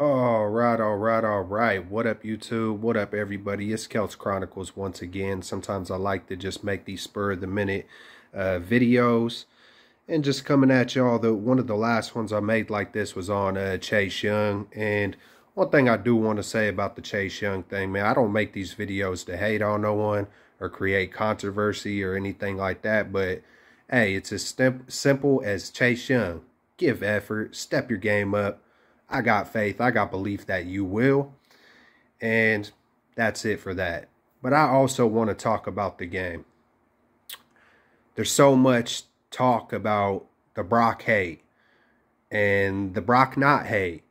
All right, all right, all right. What up, YouTube? What up, everybody? It's Keltz Chroniclez once again. Sometimes I like to just make these spur of the minute uh, videos and just coming at y'all. The one of the last ones I made like this was on uh, Chase Young. And one thing I do want to say about the Chase Young thing, man, I don't make these videos to hate on no one or create controversy or anything like that. But hey, it's as simple as Chase Young. Give effort, step your game up I got faith. I got belief that you will. And that's it for that. But I also want to talk about the game. There's so much talk about the Brock hate and the Brock not hate.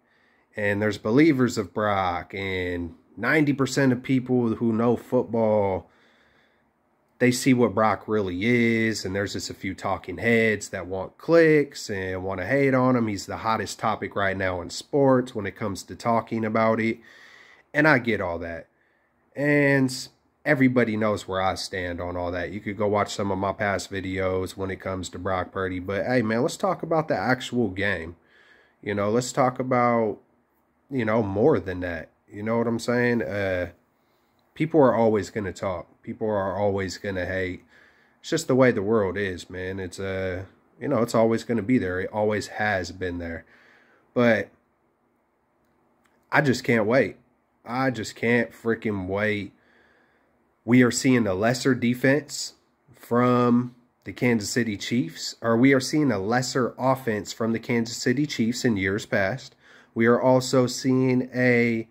And there's believers of Brock and 90% of people who know football they see what Brock really is, and there's just a few talking heads that want clicks and want to hate on him. He's the hottest topic right now in sports when it comes to talking about it, and I get all that. And everybody knows where I stand on all that. You could go watch some of my past videos when it comes to Brock Purdy, but hey, man, let's talk about the actual game. You know, let's talk about, you know, more than that. You know what I'm saying? Uh, people are always going to talk people are always going to hate. It's just the way the world is, man. It's, uh, you know, it's always going to be there. It always has been there. But I just can't wait. I just can't freaking wait. We are seeing a lesser defense from the Kansas City Chiefs, or we are seeing a lesser offense from the Kansas City Chiefs in years past. We are also seeing a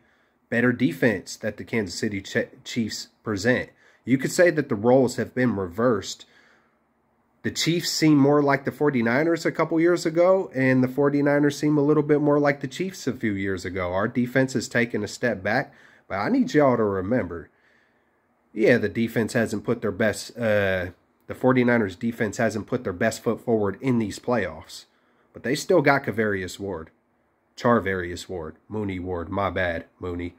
better defense that the Kansas City Chiefs present. You could say that the roles have been reversed. The Chiefs seem more like the 49ers a couple years ago, and the 49ers seem a little bit more like the Chiefs a few years ago. Our defense has taken a step back, but I need y'all to remember, yeah, the defense hasn't put their best, uh, the 49ers defense hasn't put their best foot forward in these playoffs, but they still got Charvarius Ward. Charvarius Ward, Mooney Ward, my bad, Mooney.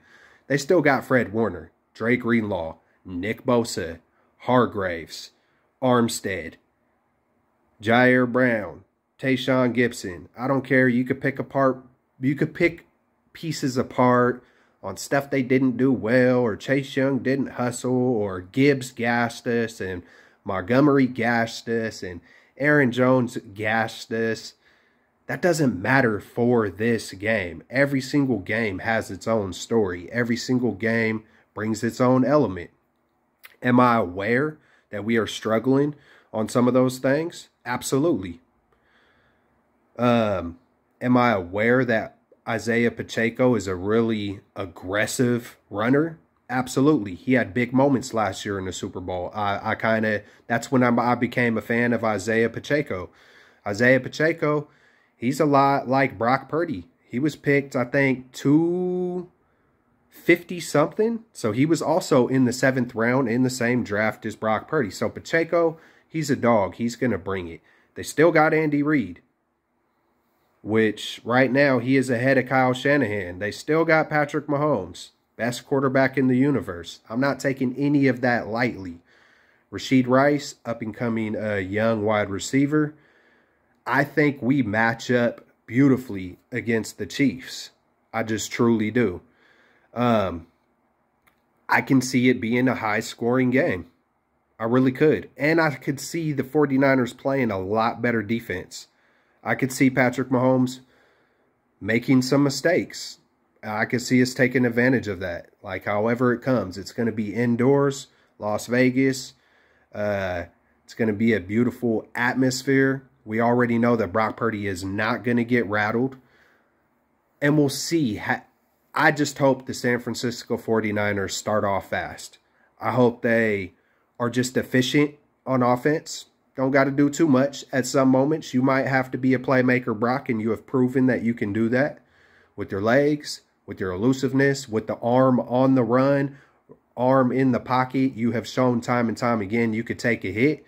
They still got Fred Warner, Dre Greenlaw, Nick Bosa, Hargraves, Armstead, Ji'Ayir Brown, Tashaun Gipson. I don't care. You could pick apart, you could pick pieces apart on stuff they didn't do well, or Chase Young didn't hustle, or Gibbs gassed us, and Montgomery gassed us, and Aaron Jones gassed us. That doesn't matter for this game. Every single game has its own story. Every single game brings its own element. Am I aware that we are struggling on some of those things? Absolutely. Um, am I aware that Isaiah Pacheco is a really aggressive runner? Absolutely. He had big moments last year in the Super Bowl. I, I kind of, that's when I, I became a fan of Isaiah Pacheco. Isaiah Pacheco, he's a lot like Brock Purdy. He was picked, I think, two 50 something. So he was also in the seventh round in the same draft as Brock Purdy. So Pacheco, he's a dog. He's going to bring it. They still got Andy Reid, which right now he is ahead of Kyle Shanahan. They still got Patrick Mahomes, best quarterback in the universe. I'm not taking any of that lightly. Rashee Rice, up and coming uh, young wide receiver. I think we match up beautifully against the Chiefs. I just truly do. Um, I can see it being a high scoring game. I really could. And I could see the 49ers playing a lot better defense. I could see Patrick Mahomes making some mistakes. I could see us taking advantage of that. Like, however it comes, it's going to be indoors, Las Vegas. Uh, it's going to be a beautiful atmosphere. We already know that Brock Purdy is not going to get rattled. And we'll see I just hope the San Francisco 49ers start off fast. I hope they are just efficient on offense. Don't got to do too much. At some moments, you might have to be a playmaker, Brock, and you have proven that you can do that with your legs, with your elusiveness, with the arm on the run, arm in the pocket. You have shown time and time again you could take a hit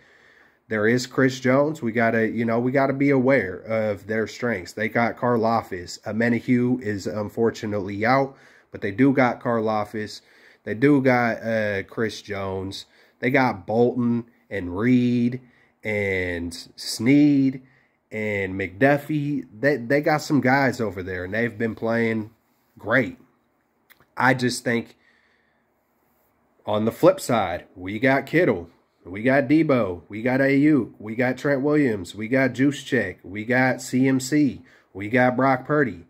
there is Chris Jones. We gotta, you know, we gotta be aware of their strengths. They got Karlaftis. Omenihu is unfortunately out, but they do got Karlaftis. They do got uh, Chris Jones. They got Bolton and Reid and Sneed and McDuffie. They they got some guys over there, and they've been playing great. I just think on the flip side, we got Kittle, we got Deebo. we got Aiyuk, we got Trent Williams, we got Juszczyk. we got CMC, we got Brock Purdy.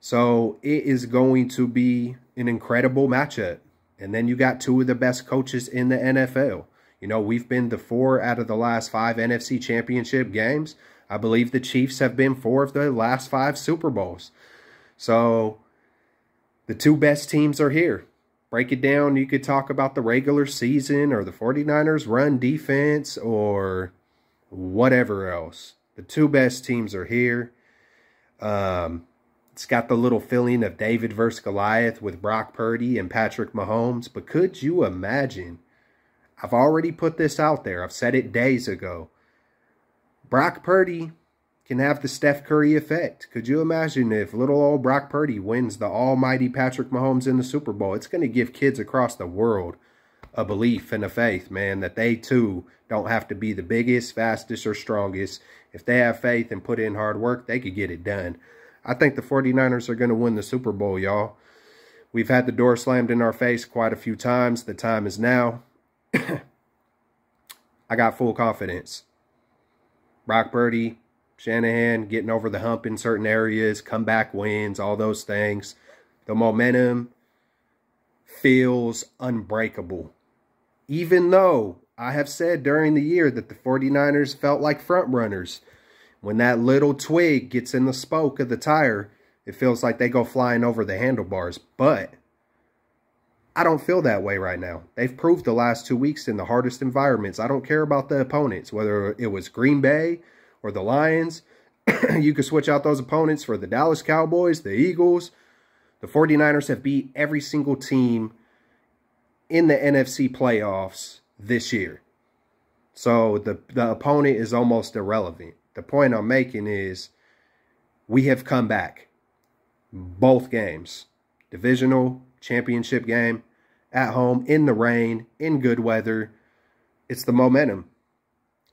So it is going to be an incredible matchup. And then you got two of the best coaches in the NFL. You know, we've been the four out of the last five NFC championship games. I believe the Chiefs have been four of the last five Super Bowls. So the two best teams are here. Break it down. You could talk about the regular season or the 49ers run defense or whatever else. The two best teams are here. Um, it's got the little feeling of David versus Goliath with Brock Purdy and Patrick Mahomes. But could you imagine? I've already put this out there. I've said it days ago. Brock Purdy can have the Steph Curry effect. Could you imagine if little old Brock Purdy wins the almighty Patrick Mahomes in the Super Bowl? It's going to give kids across the world a belief and a faith, man, that they too don't have to be the biggest, fastest, or strongest. If they have faith and put in hard work, they could get it done. I think the 49ers are going to win the Super Bowl, y'all. We've had the door slammed in our face quite a few times. The time is now. I got full confidence. Brock Purdy, Shanahan getting over the hump in certain areas, comeback wins, all those things. The momentum feels unbreakable. Even though I have said during the year that the 49ers felt like front runners. When that little twig gets in the spoke of the tire, it feels like they go flying over the handlebars. But I don't feel that way right now. They've proved the last two weeks in the hardest environments. I don't care about the opponents, whether it was Green Bay or the Lions. you could switch out those opponents for the Dallas Cowboys, the Eagles. The 49ers have beat every single team in the NFC playoffs this year. So the, the opponent is almost irrelevant the point I'm making is we have come back both games divisional championship game at home in the rain in good weather it's the momentum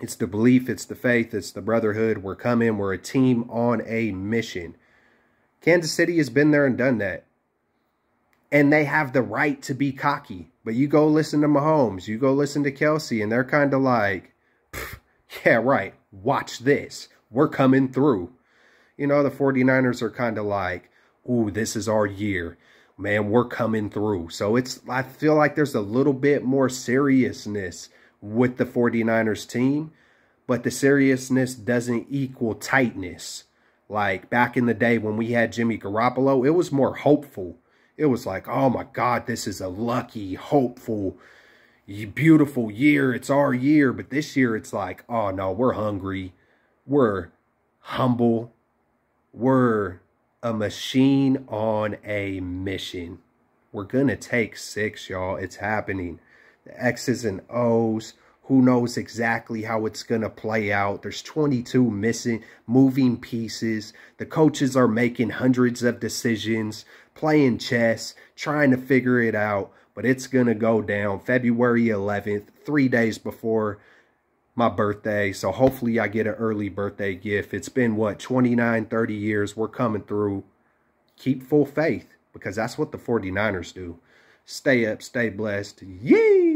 it's the belief it's the faith it's the brotherhood we're coming we're a team on a mission kansas city has been there and done that and they have the right to be cocky but you go listen to mahomes you go listen to Kelce, and they're kind of like yeah right watch this. We're coming through. You know, the 49ers are kind of like, ooh, this is our year. Man, we're coming through. So it's, I feel like there's a little bit more seriousness with the 49ers team, but the seriousness doesn't equal tightness. Like back in the day when we had Jimmy Garoppolo, it was more hopeful. It was like, oh my God, this is a lucky, hopeful, beautiful year. It's our year. But this year, it's like, oh no, we're hungry. We're humble. We're a machine on a mission. We're going to take six, y'all. It's happening. X's and O's. Who knows exactly how it's going to play out. There's 22 missing, moving pieces. The coaches are making hundreds of decisions, playing chess, trying to figure it out but it's going to go down February 11th, three days before my birthday. So hopefully I get an early birthday gift. It's been, what, 29, 30 years. We're coming through. Keep full faith because that's what the 49ers do. Stay up, stay blessed. Yee!